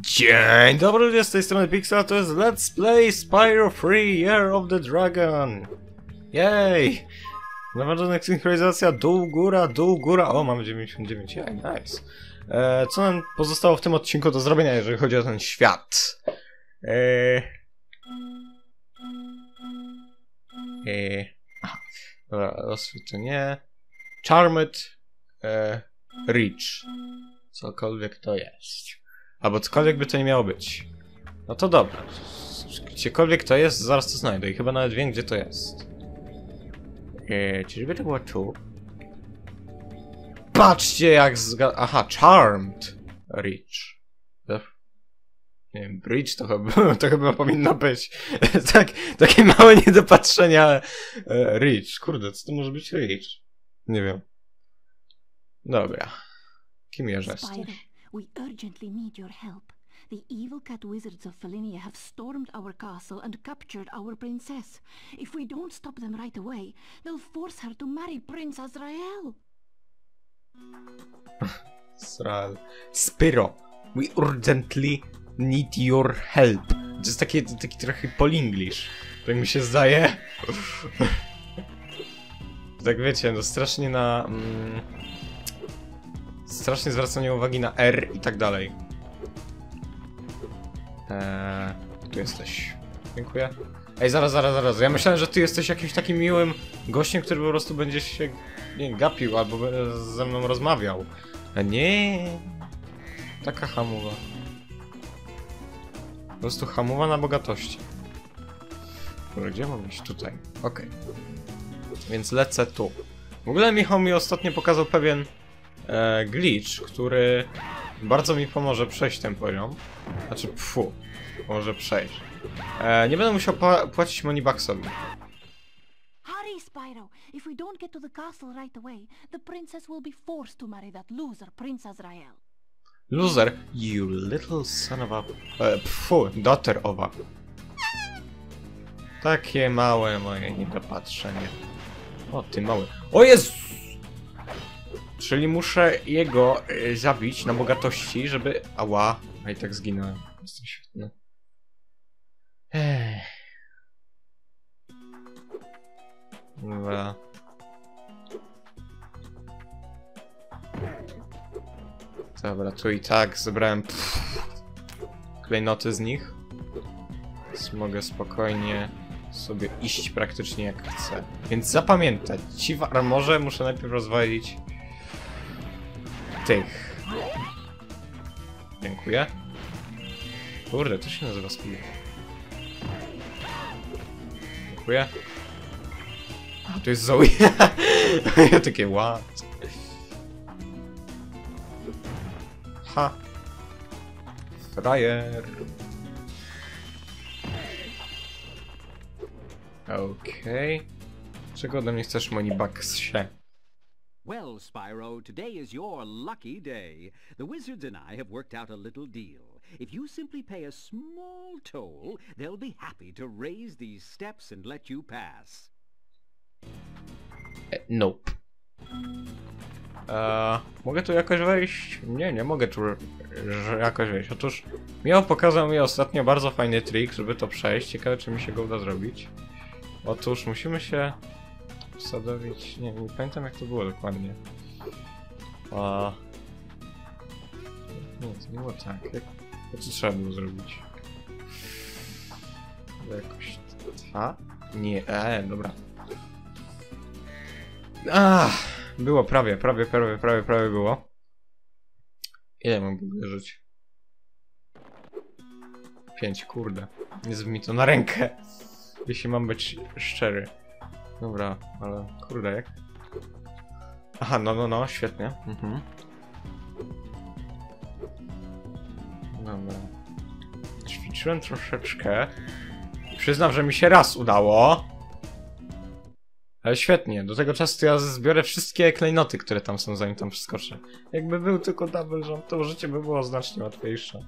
Dzień dobry, z tej strony Pixel, to jest Let's Play Spyro 3 Year of the Dragon. Jej! Nawadzonych synchronizacja dół, góra, dół, góra. O, mamy 99, jej, nice. E, co nam pozostało w tym odcinku do zrobienia, jeżeli chodzi o ten świat? Eee... Aha. Dobra, rozświetlenie. Charmed e, Reach. Cokolwiek to jest. Albo cokolwiek by to nie miało być. No to dobra. Gdziekolwiek to jest, zaraz to znajdę i chyba nawet wiem, gdzie to jest. Eee, czyżby to było tu? Patrzcie jak zga... Aha, Charmed Reach. Nie wiem, Bridge to chyba, to chyba powinno być. tak, takie małe niedopatrzenia. E, Reach, kurde, co to może być Reach? Nie wiem. Dobra. Kim ja? We urgently need your help. The evil cat wizards of Felinia have stormed our castle and captured our princess. If we don't stop them right away, they'll force her to marry Prince Azrael. Sral. Spyro, we urgently need your help. To jest taki, taki trochę polinglish. Tak mi się zdaje. tak wiecie, no strasznie na... Mm, strasznie zwracanie uwagi na R i tak dalej. Eee, tu jesteś. Dziękuję. Ej, zaraz, zaraz, zaraz. Ja myślałem, że ty jesteś jakimś takim miłym gościem, który po prostu będzie się nie, gapił albo be- ze mną rozmawiał. A nie. Taka hamowa. Po prostu hamowa na bogatości. Dobra, gdzie mam iść? Tutaj. Okej. Więc lecę tu. W ogóle Michał mi ostatnio pokazał pewien e, glitch, który bardzo mi pomoże przejść ten poziom. Znaczy, pfu, może przejść. E, nie będę musiał pła- płacić moneybacksowi. Hurry, Spyro! If we don't get to the castle right away, the princess will be forced to marry that loser, Prince Azrael. Loser, you little son of a... E, pfu, daughter of a... Takie małe moje niedopatrzenie. O, ty mały. O Jezu! Czyli muszę jego e, zabić na bogatości, żeby... Ała, a i tak zginąłem. Jestem świetny. Ech. Dobra. Dobra, tu i tak zebrałem klejnoty z nich. Więc mogę spokojnie sobie iść praktycznie jak chcę. Więc zapamiętać, ci w armorze muszę najpierw rozwalić tych. Dziękuję. Kurde, to się nazywa speed. Dziękuję. A, to jest Zoe. ja takie, what? Ha. Frajer. Okej. Czego ode mnie chcesz, Moneybacksie? Well, Spyro, today is your lucky day. The wizards and I have worked out a little deal. If you simply pay a small toll, they'll be happy to raise these steps and let you pass. E, nope. Eee, mogę tu jakoś wejść? Nie, nie mogę tu jakoś wejść. Otóż Mio pokazał mi ostatnio bardzo fajny trik, żeby to przejść. Ciekawe, czy mi się go uda zrobić. Otóż musimy się wsadowić... Nie, nie pamiętam jak to było dokładnie. A... Nie, to nie było tak. Jak... To co trzeba było zrobić? Jakoś... Ta? Nie, e, dobra. Ach, było prawie, prawie, prawie, prawie, prawie było. Ile mam żyć? Pięć, kurde. Nie mi to na rękę. Jeśli mam być szczery. Dobra, ale kurde jak? Aha, no, no, no, świetnie. Mhm. Dobra. Ćwiczyłem troszeczkę. Przyznam, że mi się raz udało. Ale świetnie, do tego czasu ja zbiorę wszystkie klejnoty, które tam są, zanim tam przeskoczę. Jakby był tylko double jump, to życie by było znacznie łatwiejsze.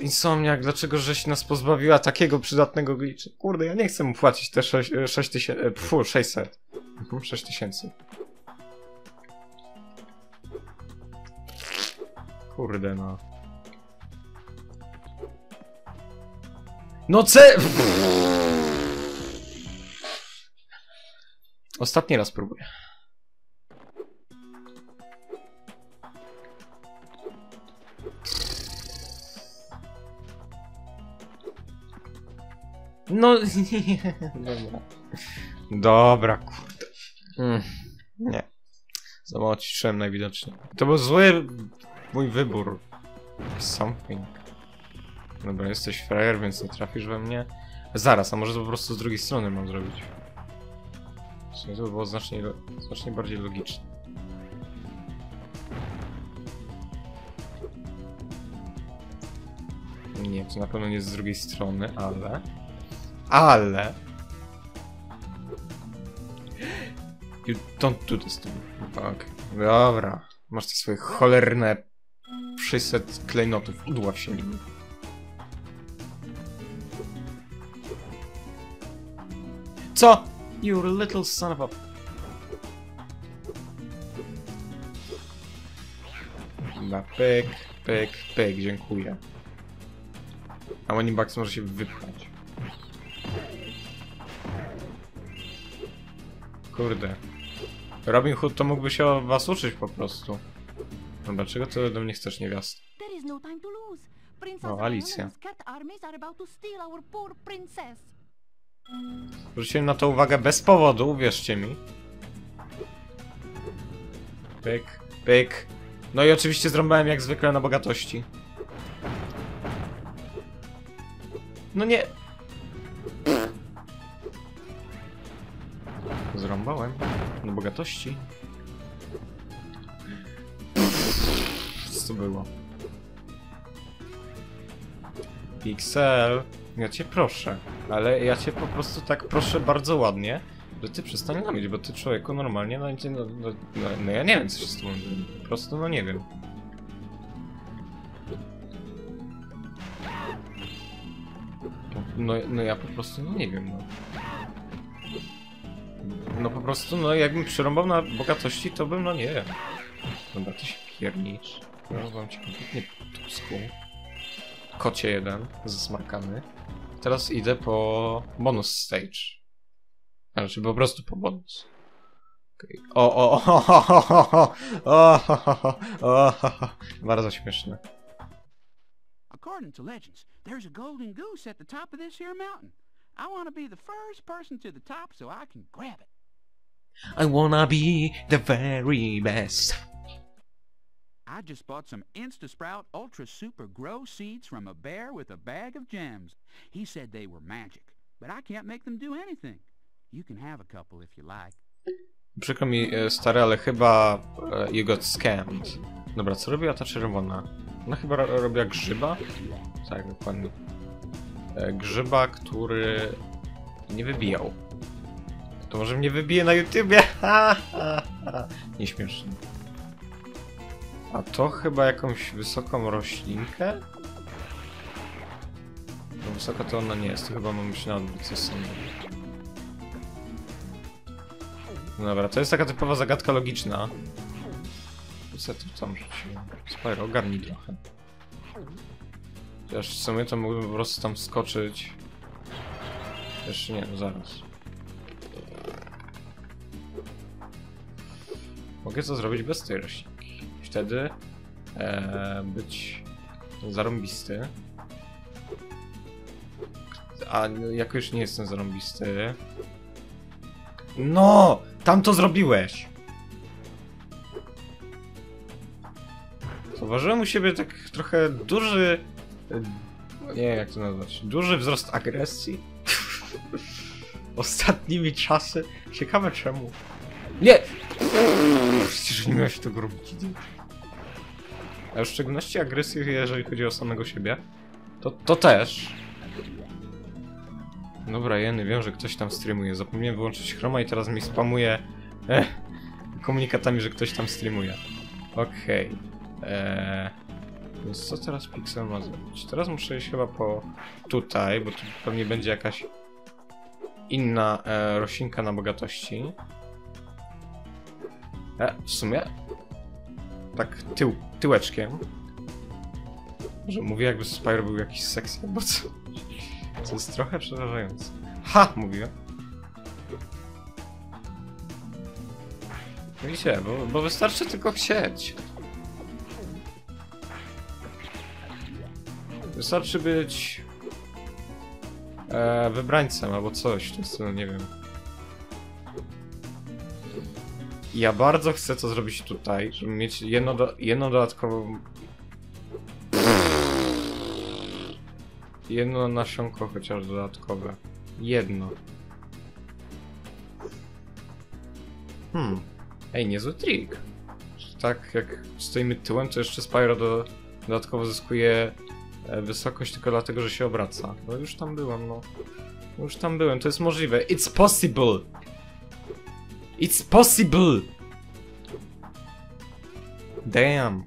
Insomniak, dlaczego żeś nas pozbawiła takiego przydatnego glitcha? Kurde, ja nie chcę mu płacić te 6 tysięcy, pfu, 600. Mhm, 6 tysięcy. Kurde no. No ce... Ostatni raz próbuję. No dobra. Dobra, kurde. Mm, nie. Za mało ćwiczyłem najwidoczniej. To był zły mój wybór. Something. Dobra, jesteś frajer, więc nie trafisz we mnie. Zaraz, a może to po prostu z drugiej strony mam zrobić. W sumie to by było znacznie, znacznie bardziej logiczne. Nie, to na pewno nie z drugiej strony, ale... Ale... You don't do this to. Dobra. Masz te swoje cholerne 600 klejnotów. Udław się nimi. Co? You little son of a... Dobra, pyk, pyk, pyk, dziękuję. A Moneybucks może się wypchać. Kurde. Robin Hood to mógłby się o was uczyć po prostu. No dlaczego ty do mnie chcesz niewiast? No to O, Alicja. to. Zwróciłem na to uwagę bez powodu, uwierzcie mi. Pyk, pyk. No i oczywiście zrąbałem jak zwykle na bogatości. No nie. Zrąbałem na bogatości. Co to było? Pixel, ja cię proszę, ale ja cię po prostu tak proszę bardzo ładnie, że ty przestań namieć, bo ty człowieku normalnie, no, no, no, no, no ja nie wiem co się z tobą dzieje, po prostu no nie wiem. No, no ja po prostu no nie wiem, no. No po prostu, no jakbym przerąbał na bogatości, to bym, no nie. Dobra, ty się piernicz. Wam cię kompletnie tusku. Kocie jeden, zasmarkany. Teraz idę po bonus stage. Znaczy po prostu po bonus. Okej. O, o, o, o, o, o, o, o, Bardzo śmieszne. According to legends, there's a golden goose at the top of this here mountain. I want to be the first person to the top so I can grab it. I wanna be the very best. I just bought some Instasprout Ultra Super Grow seeds from a bear with a bag of gems. He said they were magic, but I can't make them do anything. You can have a couple if you like. Przykro mi, stary, ale chyba you got scammed. Dobra, co robiła ta czerwona? Ona chyba ro robiła grzyba? Tak, dokładnie. E, Grzyba, który nie wybijał. To może mnie wybije na YouTubie? Nieśmieszne. A to chyba jakąś wysoką roślinkę? No wysoka to ona nie jest, to chyba mam się na odbicie sądu. No dobra, to jest taka typowa zagadka logiczna. Co tu tam rzuciłem? Spyro, ogarnij trochę. Chociaż w sumie to mógłbym po prostu tam skoczyć. Jeszcze nie, no zaraz. Mogę to zrobić bez tej roślinki. Wtedy e, być zarąbisty. A no, jako już nie jestem zarąbisty. No! Tam to zrobiłeś! Zauważyłem u siebie tak trochę duży... Nie jak to nazwać. Duży wzrost agresji. Ostatnimi czasy. Ciekawe czemu. Nie! Przecież nie miałeś tego robić. A w szczególności agresję, jeżeli chodzi o samego siebie. To, to też. Dobra, Jeny, wiem, że ktoś tam streamuje. Zapomniałem wyłączyć chroma i teraz mi spamuje eh, komunikatami, że ktoś tam streamuje. Okej. Eee, Więc co teraz Pixel ma zrobić? Teraz muszę iść chyba po tutaj, bo tu pewnie będzie jakaś inna e, roślinka na bogatości. E, w sumie tak tył, tyłeczkiem. Może mówię jakby Spyro był jakiś seksy albo co. Co jest trochę przerażające. Ha! Mówiłem. Widzicie, bo, bo wystarczy tylko chcieć. Wystarczy być e, wybrańcem albo coś, w tym stylu, nie wiem. Ja bardzo chcę to zrobić tutaj, żeby mieć jedno do, jedną dodatkową... Jedno nasionko chociaż dodatkowe. Jedno. Hmm. Ej, niezły trik. Tak jak stoimy tyłem, to jeszcze Spyro do, dodatkowo zyskuje wysokość tylko dlatego, że się obraca. No już tam byłem, no. Już tam byłem, to jest możliwe. It's possible! It's possible! Damn.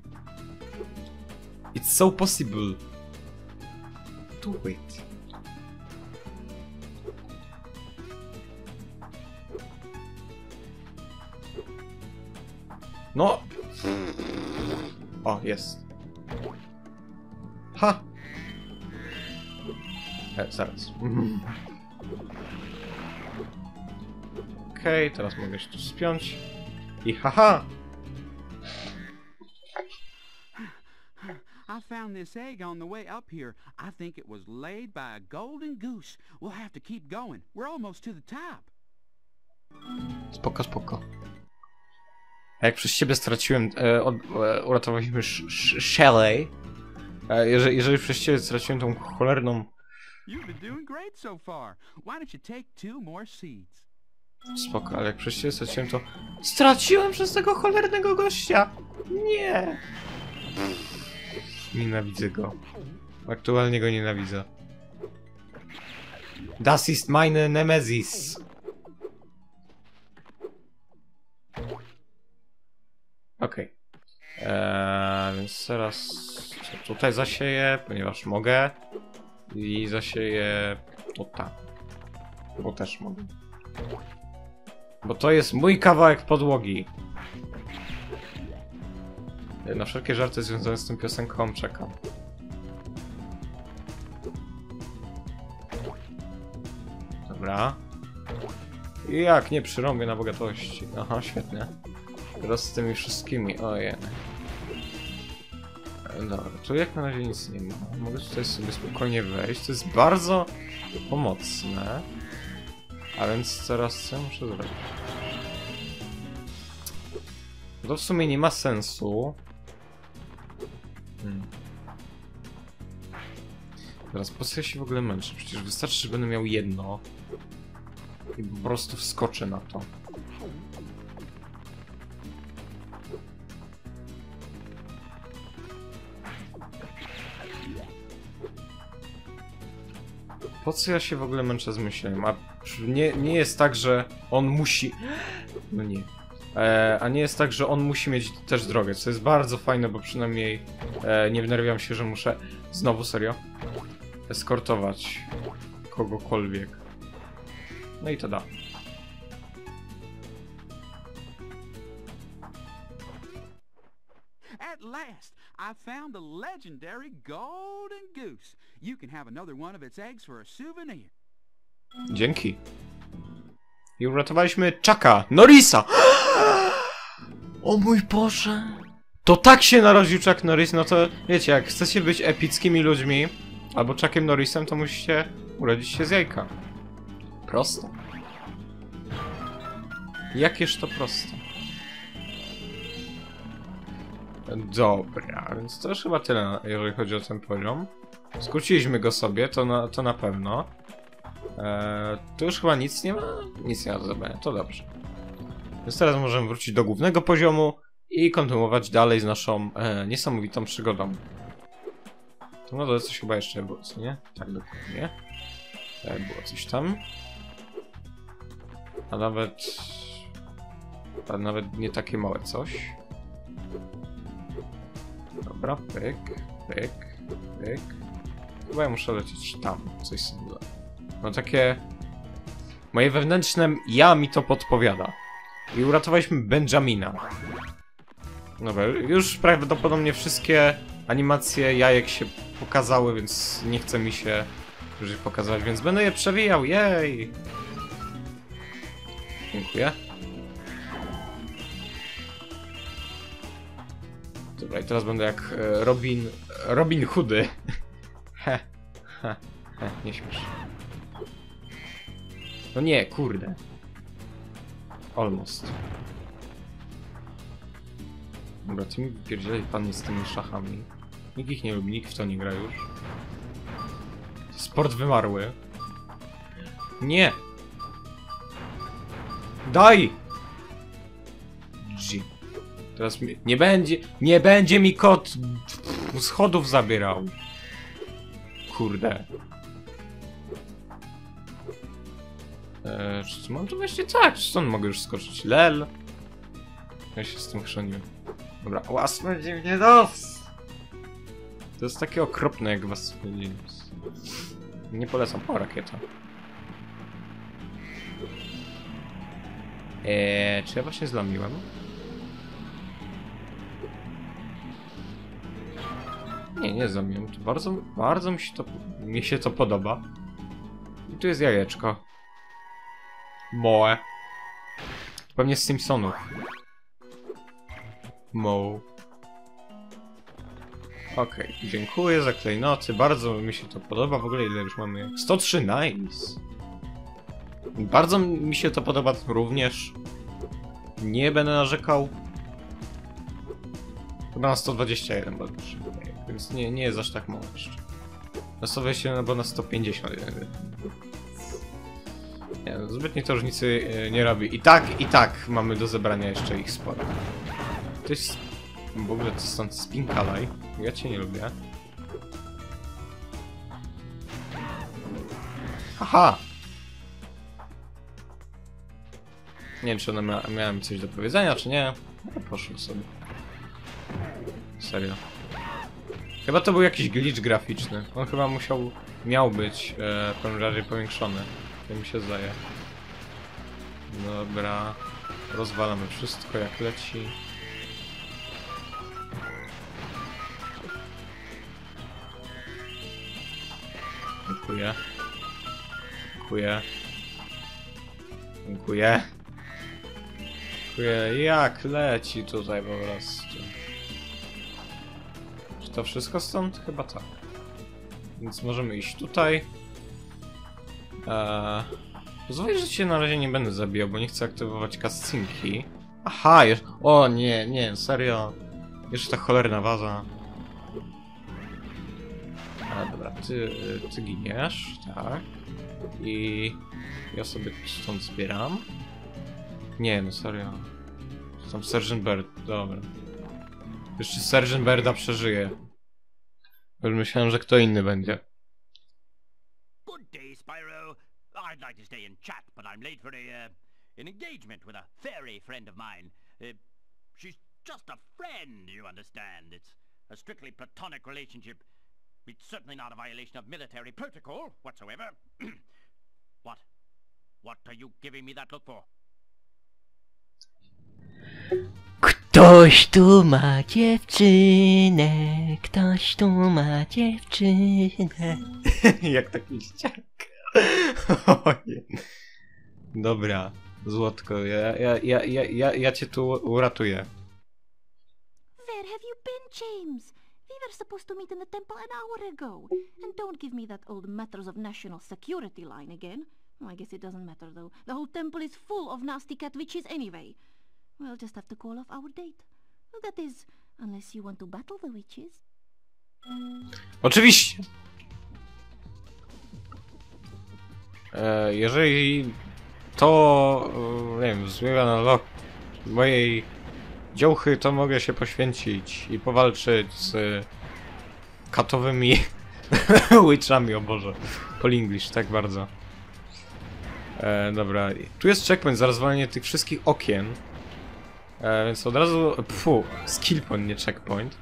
It's so possible. Do it. No! O, jest. E, zaraz. Okej, teraz mogę się tu spiąć. I haha! I found this egg on the way up here. I think it was laid by a golden goose. We'll have to keep going. We're almost to the top. Spoko, spoko. A jak przez ciebie straciłem, e, od, e, uratowaliśmy Sh- Sh- Shelley, e, jeżeli, jeżeli przez ciebie straciłem tą cholerną... You've been doing great so far. Why don't you take two more seeds? Spoko, ale jak przez ciebie straciłem to... Straciłem przez tego cholernego gościa! Nie! Nienawidzę go. Aktualnie go nienawidzę. Das ist meine Nemesis. Okej. Eee, więc teraz co tutaj zasieję, ponieważ mogę. I zasieję to tam. Bo też mogę. Bo to jest mój kawałek podłogi. Na wszelkie żarty związane z tą piosenką czekam. Dobra. I jak nie przyrąbię na bogatości. Aha, świetnie. Teraz z tymi wszystkimi, ojej. Dobra, tu jak na razie nic nie ma. Mogę tutaj sobie spokojnie wejść. To jest bardzo pomocne. A więc teraz co ja muszę zrobić? To w sumie nie ma sensu. Hmm. Teraz po co ja się w ogóle męczę? Przecież wystarczy, że będę miał jedno. I po prostu wskoczę na to. Po co ja się w ogóle męczę z myśleniem? A nie, nie jest tak, że on musi... No nie. E, a nie jest tak, że on musi mieć też drogę, co jest bardzo fajne, bo przynajmniej e, nie wnerwiam się, że muszę... Znowu, serio? Eskortować kogokolwiek. No i to da. At last, I found the legendary golden goose. You can have another one of its eggs for a souvenir. Dzięki. I uratowaliśmy Chucka, Norrisa! O mój Boże! To tak się narodził Chuck Norris, no to wiecie, jak chcecie być epickimi ludźmi, albo Chuckiem Norrisem, to musicie urodzić się z jajka. Prosto. Jakież to proste. Dobra, więc to już chyba tyle, jeżeli chodzi o ten poziom. Skróciliśmy go sobie, to na, to na pewno. Eee, tu już chyba nic nie ma? Nic nie ma do zrobienia, to dobrze. Więc teraz możemy wrócić do głównego poziomu i kontynuować dalej z naszą e, niesamowitą przygodą. Tu na dole coś chyba jeszcze było, co nie? Tak, dokładnie. Tak, było coś tam. A nawet... A nawet nie takie małe coś. Dobra, pyk, pyk, pyk. Chyba ja muszę lecieć tam, coś sądzę. No takie... Moje wewnętrzne ja mi to podpowiada. I uratowaliśmy Benjamina. Dobra, już prawdopodobnie wszystkie animacje jajek się pokazały, więc nie chce mi się już ich pokazać, więc będę je przewijał, jej! Dziękuję. Dobra, i teraz będę jak e, Robin... Robin Hoody. He, nie śmiesz. No nie, kurde. Almost. Dobra, ty mi wypierdzieli pan z tymi szachami. Nikt ich nie lubi, nikt w to nie gra już. Sport wymarły. Nie! Daj! G. Teraz mi... Nie będzie... Nie będzie mi kot schodów zabierał. Kurde. Eee, czy mam tu właśnie tak, stąd mogę już skoczyć. Lel. Ja się z tym chrzaniłem. Dobra, łasny dziwnie dos! To jest takie okropne, jak was. Nie polecam. O, rakieta. Eee, czy ja właśnie zlamiłem? Nie, nie zlamiłem. To bardzo, bardzo mi się to, mi się to podoba. I tu jest jajeczko. Moe. To pewnie z Simpsonów. Mo. Okej, dziękuję za klejnoty, bardzo mi się to podoba. W ogóle ile już mamy? 103, nice. Bardzo mi się to podoba również. Nie będę narzekał. Chyba na 121 bo już, więc nie, nie jest aż tak mało jeszcze. Na 121 albo na 150. Nie, no, zbytnie to różnicy e, nie robi. I tak, i tak mamy do zebrania jeszcze ich sporo. To jest w ogóle to stąd spinkalaj. Ja cię nie lubię. Aha! Nie wiem, czy one mia miałem coś do powiedzenia, czy nie. No, poszło sobie. Serio. Chyba to był jakiś glitch graficzny. On chyba musiał, miał być e, w pewnym razie powiększony. To mi się zdaje. Dobra. Rozwalamy wszystko jak leci. Dziękuję. Dziękuję. Dziękuję. Dziękuję. Jak leci tutaj po prostu. Czy to wszystko stąd? Chyba tak. Więc możemy iść tutaj. Eee, pozwól, że się na razie nie będę zabijał, bo nie chcę aktywować cutscenki. Aha, już... O nie, nie, serio. Jeszcze ta cholerna waza. A, dobra, ty, ty giniesz, tak. I ja sobie stąd zbieram. Nie, no serio. Tam Sergeant Bird, dobra. Jeszcze Sergeant Birda przeżyje. Już myślałem, że kto inny będzie. Good day, Spyro. I'd like to stay and chat, but I'm late for a, uh, an engagement with a fairy friend of mine. Uh, she's just a friend, you understand. It's a strictly platonic relationship. It's certainly not a violation of military protocol whatsoever. what? What are you giving me that look for? Ktoś tu ma dziewczynę, ktoś tu ma dziewczynę. Jak taki ściak. Dobra, Złotko, ja, ja, ja, ja, ja, ja cię tu uratuję. Where have you been, James? We were supposed to meet in the temple an hour ago. And don't give me that old matters of national security line again. Oh, I guess it doesn't matter, though. The whole temple is full of nasty cat witches anyway. We'll just have to call off our date. Well, that is, unless you want to battle the witches. Oczywiście! E, jeżeli to, e, nie wiem, zmierza na lok mojej działchy, to mogę się poświęcić i powalczyć z katowymi witchami, o Boże. English, tak bardzo. E, dobra, tu jest checkpoint za rozwalenie tych wszystkich okien. E, więc od razu, pfu, skill point, nie checkpoint.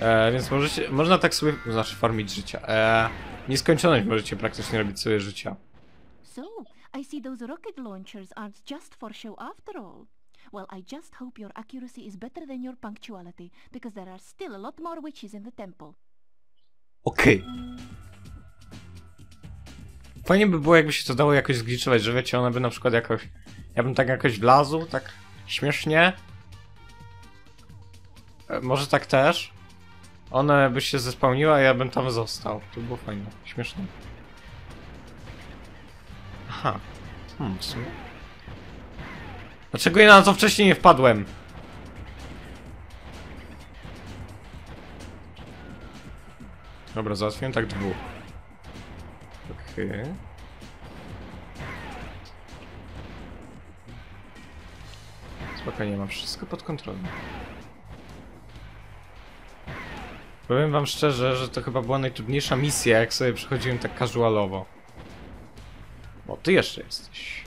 E, więc możecie, można tak sobie, znaczy farmić życia. E, nieskończoność możecie praktycznie robić sobie życia. So, I see those rocket launchers aren't just for show after all. Well, I just hope your accuracy is better than your punctuality, because there are still a lot more witches in the temple. Okej. Fajnie by było, jakby się to dało jakoś zgliczować, że wiecie, one by na przykład jakoś... Ja bym tak jakoś wlazł, tak śmiesznie. E, Może tak też. One by się zespełniły, a ja bym tam został. To było fajne, śmieszne. Aha. Hmm, w sumie. Dlaczego ja na to wcześniej nie wpadłem? Dobra, załatwiłem tak dwóch. Okej. Spokojnie, mam wszystko pod kontrolą. Powiem wam szczerze, że to chyba była najtrudniejsza misja, jak sobie przechodziłem tak casualowo. O, ty jeszcze jesteś.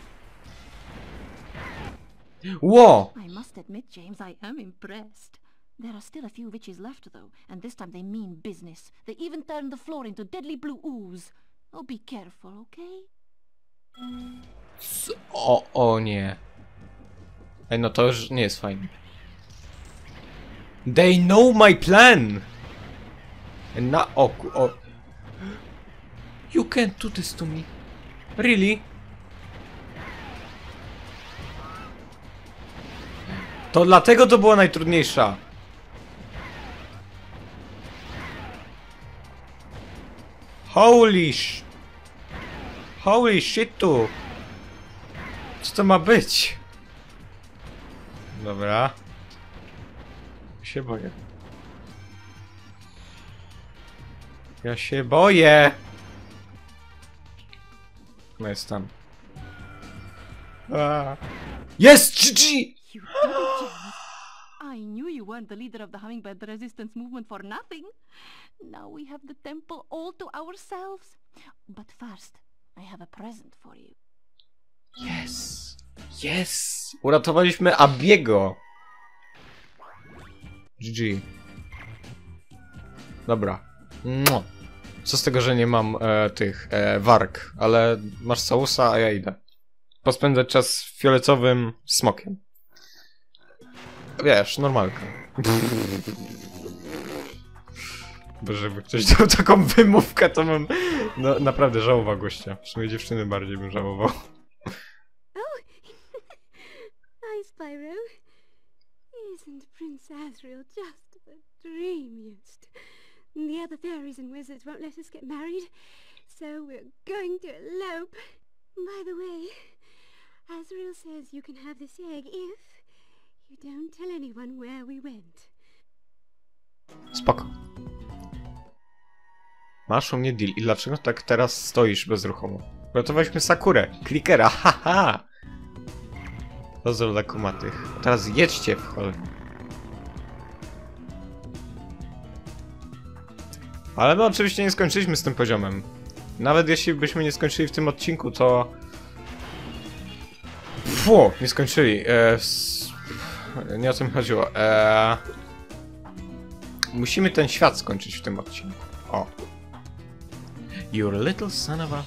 Ło! I must admit, James, I am impressed. There are still a few witches left, though, and this time they mean business. They even turned the floor into deadly blue ooze. Oh, be careful, okay? C- O, o nie. Ej, no to już nie jest fajne. They know my plan! Na oku, o... You can't do this to me. Really? To dlatego to była najtrudniejsza. Holy sh... Holy shit tu! Co to ma być? Dobra. Się boję. Ja się boję! No jest tam. A. Jest! GG! You did it, James. I knew you weren't the leader of the Hummingbird Resistance Movement for nothing. Now we have the temple all to ourselves. But first, I have a present for you. Yes! Yes! Uratowaliśmy Abiego! GG. Dobra. Mua. Co z tego, że nie mam e, tych e, warg, ale masz Sausa, a ja idę. Pospędzać czas z fioletowym smokiem. Wiesz, normalka. Bo żeby ktoś dał taką wymówkę, to bym no, naprawdę żałował gościa. W sumie dziewczyny bardziej bym żałował. Hi, Spyro. Isn't Prince Asriel just the dreamiest? The other fairies and wizards won't let us get married, so we're going to elope. By the way, Asriel says you can have this egg if you don't tell anyone where we went. Spoko. Masz u mnie deal. I dlaczego tak teraz stoisz bezruchomo? Uratowaliśmy Sakurę, klikera, haha! Pozdro dla kumatych. Teraz jedźcie w cholerę. Ale my oczywiście nie skończyliśmy z tym poziomem. Nawet jeśli byśmy nie skończyli w tym odcinku, to... Fu, nie skończyli. E, s... Nie o tym chodziło. E... Musimy ten świat skończyć w tym odcinku. O. You little son of a...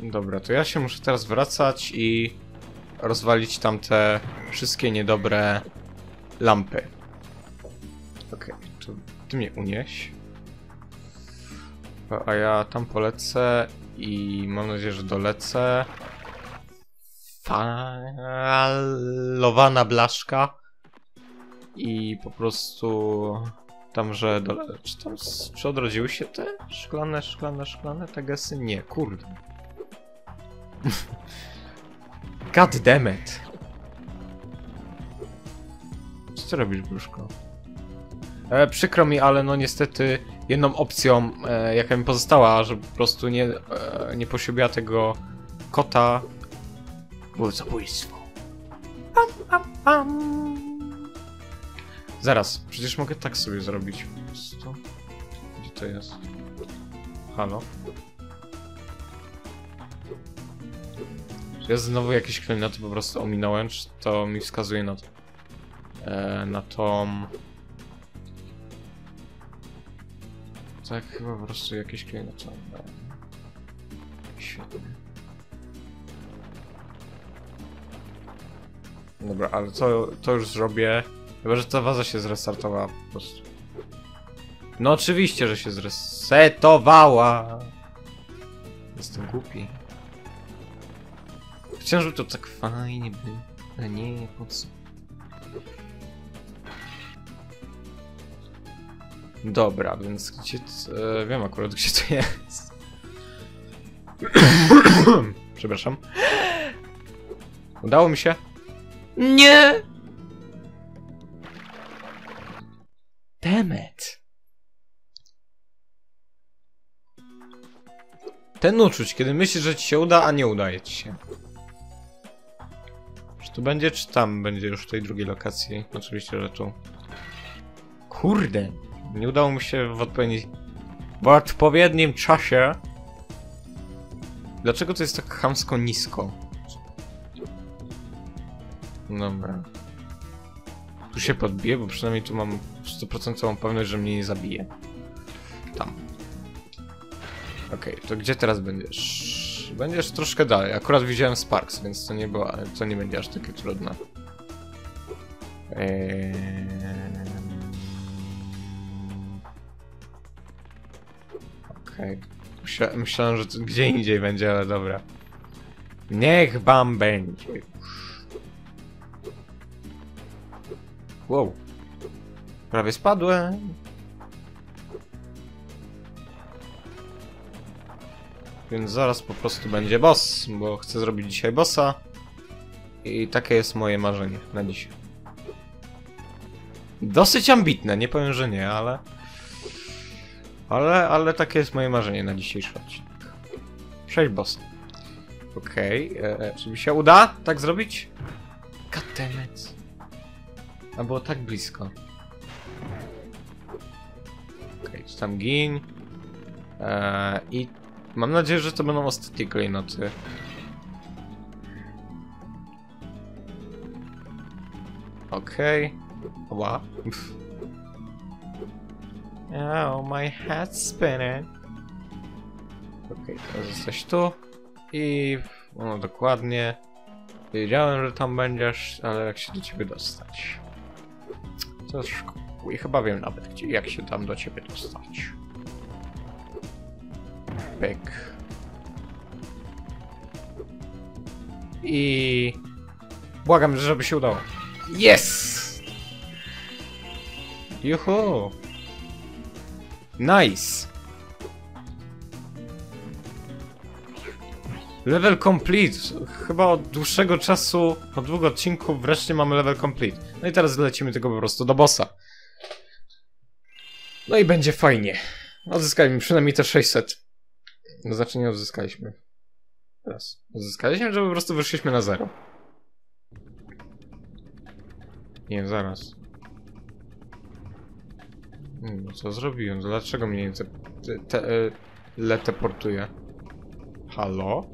Dobra, to ja się muszę teraz wracać i rozwalić tamte wszystkie niedobre lampy. Okej, to ty mnie unieś. A- ja tam polecę i mam nadzieję, że dolecę. Falowana blaszka. I po prostu tam, że dole... Czy tam czy odrodziły się te szklane, szklane, szklane tegesy? Nie, kurde. God damn it. Co ty robisz, Bruszko? E, przykro mi, ale no niestety jedną opcją, e, jaka mi pozostała, żeby po prostu nie, e, nie posiubiła tego kota, było zabójstwo. Pam, pam, pam. Zaraz, przecież mogę tak sobie zrobić po prostu. Gdzie to jest? Halo? Czy ja znowu jakieś klejnoty po prostu ominąłem, czy to mi wskazuje na to? E, na tą... Tak, chyba po prostu jakieś ominąłem. Świetnie. Dobra, ale to, to już zrobię Chyba, że ta waza się zrestartowała po prostu. No oczywiście, że się zresetowała. Jestem głupi. Chciałem, żeby to tak fajnie było. Ale nie, po Dobra, więc gdzie... E, wiem akurat, gdzie to jest. Przepraszam. Udało mi się. Nie! Demet. Ten uczuć, kiedy myślisz, że ci się uda, a nie udaje ci się. Czy tu będzie, czy tam będzie już w tej drugiej lokacji? Oczywiście, że tu. Kurde! Nie udało mi się w odpowiednim... w odpowiednim czasie. Dlaczego to jest tak chamsko nisko? Dobra. Tu się podbiję, bo przynajmniej tu mam 100% pewność, że mnie nie zabije. Tam. Okej, to gdzie teraz będziesz? Będziesz troszkę dalej. Akurat widziałem Sparks, więc to nie było, to nie będzie aż takie trudne. Ehm... Okej. Myśla, myślałem, że gdzie indziej będzie, ale dobra. Niech wam będzie już. Wow. Prawie spadłem. Więc zaraz po prostu będzie boss, bo chcę zrobić dzisiaj bossa. I takie jest moje marzenie na dziś. Dosyć ambitne, nie powiem, że nie, ale... Ale, ale takie jest moje marzenie na dzisiejszy odcinek. Przejść bossa. Okej, okay. czy mi się uda tak zrobić? Goddammit. A było tak blisko. Okej, okay, tam gin. Eee, I mam nadzieję, że to będą ostatnie klejnoty. Okej. Okay. Ła. Oh, my head's spinning. Okej, okay, teraz jesteś tu. I... No dokładnie. Wiedziałem, że tam będziesz, ale jak się do ciebie dostać? To jest szkoły. Chyba wiem nawet, gdzie, jak się tam do ciebie dostać. Pyk. I... Błagam, żeby się udało. Yes! Juhu! Nice! Level complete. Chyba od dłuższego czasu, od dwóch odcinków wreszcie mamy level complete. No i teraz lecimy tylko po prostu do bossa. No i będzie fajnie. Odzyskaliśmy przynajmniej te 600. No znaczy nie odzyskaliśmy. Teraz. Odzyskaliśmy, że po prostu wyszliśmy na zero. Nie, zaraz. No co zrobiłem? Dlaczego mnie nie te, te, te, le teleportuje? Halo?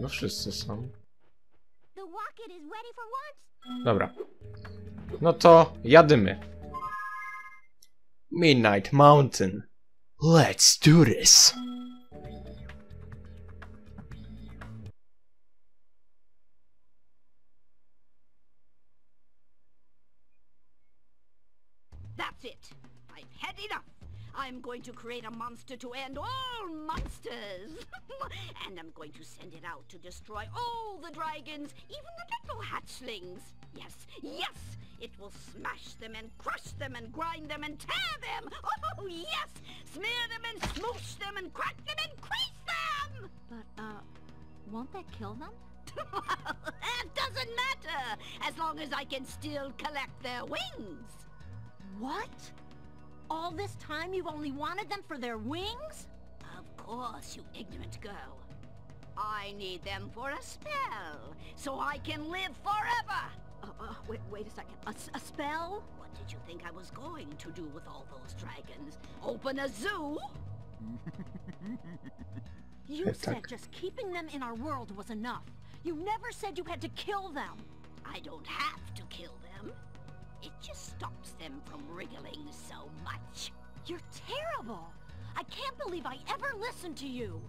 No wszyscy są. Dobra. No to jadymy. Midnight Mountain. Let's do this. Going to create a monster to end all monsters. and I'm going to send it out to destroy all the dragons, even the little hatchlings. Yes, yes! It will smash them and crush them and grind them and tear them. Oh, yes! Smear them and smoosh them and crack them and crease them! But, uh, won't that kill them? that doesn't matter, as long as I can still collect their wings. What? All this time you've only wanted them for their wings? Of course, you ignorant girl. I need them for a spell, so I can live forever. Uh, uh, wait, wait a second. A spell? What did you think I was going to do with all those dragons? Open a zoo? You Yes, said just keeping them in our world was enough. You never said you had to kill them. I don't have to kill them. It just stops them from wriggling so much. You're terrible. I can't believe I ever listened to you.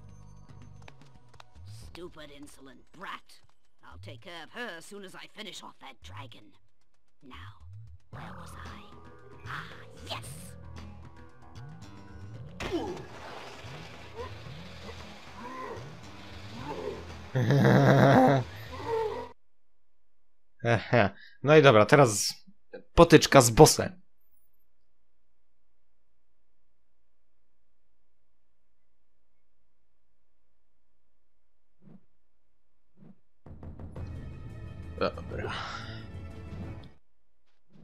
Stupid, insolent brat. I'll take care of her as soon as I finish off that dragon. Now, where was I? Ah, yes! No i dobra, teraz potyczka z bossem. Dobra.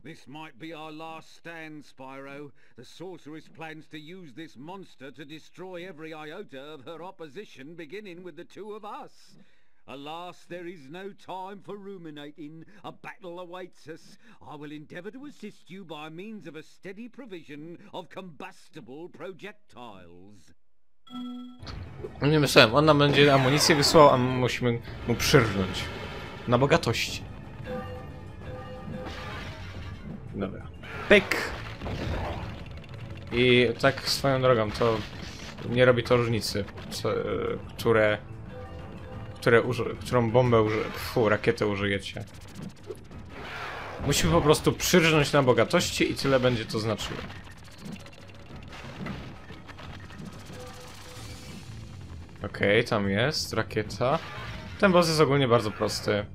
This might be our last stand, Spyro. The sorceress plans to use this monster to destroy every iota of her opposition, beginning with the two of us. Alas, there is no time for ruminating. A battle awaits us. I will endeavour to assist you by means of a steady provision of combustible projectiles. No Nie myślałem, on nam będzie amunicję wysłał, a my musimy mu przyrżnąć. Na bogatości. Dobra. Pyk! I tak swoją drogą, to nie robi to różnicy, co, e, które, które uży, którą bombę uży, fu, rakietę użyjecie. Musimy po prostu przyrżnąć na bogatości i tyle będzie to znaczyło. Okej, tam jest rakieta. Ten boss jest ogólnie bardzo prosty.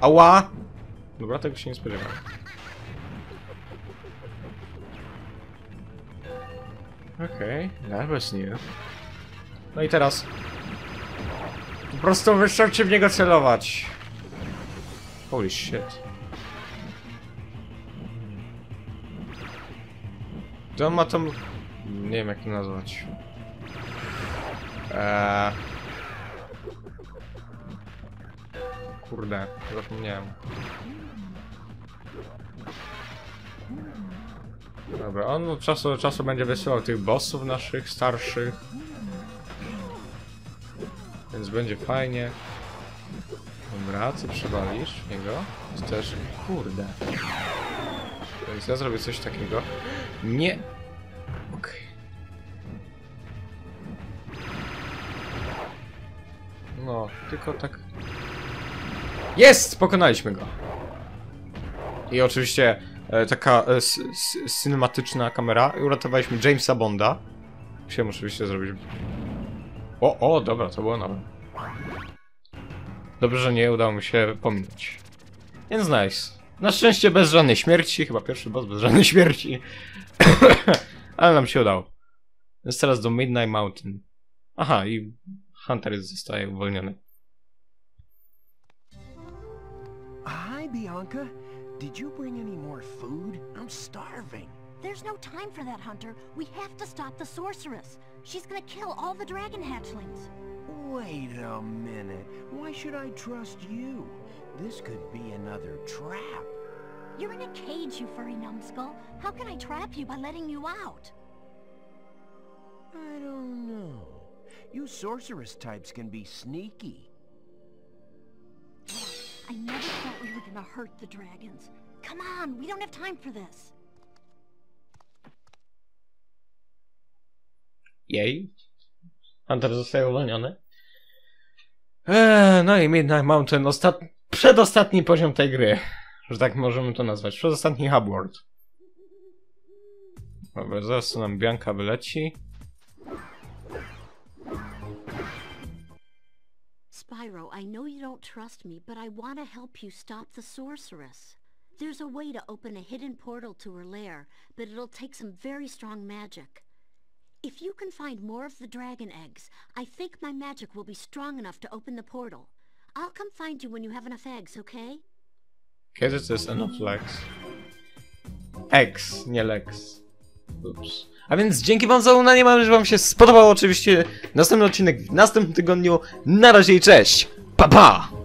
Ała! Dobra, tego się nie spodziewałem. Okej, okay, that was new. No i teraz... Po prostu wystarczy w niego celować. Holy shit. To ma tą... Nie wiem jak to nazwać. Eee... Kurde, zapomniałem. Dobra, on od czasu do czasu będzie wysyłał tych bossów naszych, starszych. Więc będzie fajnie. Dobra, co przewalisz w niego? Też... Kurde. Więc ja zrobię coś takiego. Nie! Okej. No, tylko tak... Jest! Pokonaliśmy go. I oczywiście e, taka e, cinematyczna kamera. Uratowaliśmy Jamesa Bonda. Musiałem oczywiście zrobić... O, o, dobra, to było nowe. Dobrze, że nie udało mi się pominąć. Więc nice. Na szczęście bez żadnej śmierci. Chyba pierwszy boss bez żadnej śmierci. Ale nam się udało. Więc teraz do Midnight Mountain. Aha, i Hunter zostaje uwolniony. Hi, Bianca. Did you bring any more food? I'm starving. There's no time for that, Hunter. We have to stop the sorceress. She's gonna kill all the dragon hatchlings. Wait a minute. Why should I trust you? This could be another trap. You're in a cage, you furry numbskull. How can I trap you by letting you out? I don't know. You sorceress types can be sneaky. I never thought we were gonna hurt the dragons. Come on, we don't have time for this. Jej. Hunter zostaje uwolniony. Eee, no i Midnight Mountain, ostat... przedostatni poziom tej gry. Że tak możemy to nazwać. Przedostatni hubworld. Dobra, zaraz tu nam Bianka wyleci. Spyro, I know you don't trust me, but I want to help you stop the sorceress. There's a way to open a hidden portal to her lair, but it'll take some very strong magic. If you can find more of the dragon eggs, I think my magic will be strong enough to open the portal. I'll come find you when you have enough eggs, okay? Kiedy to jest enough legs? Eggs, nie legs. Ups. A więc dzięki wam za oglądanie, mam że wam się spodobał. Oczywiście następny odcinek w następnym tygodniu. Na razie i cześć! Pa pa!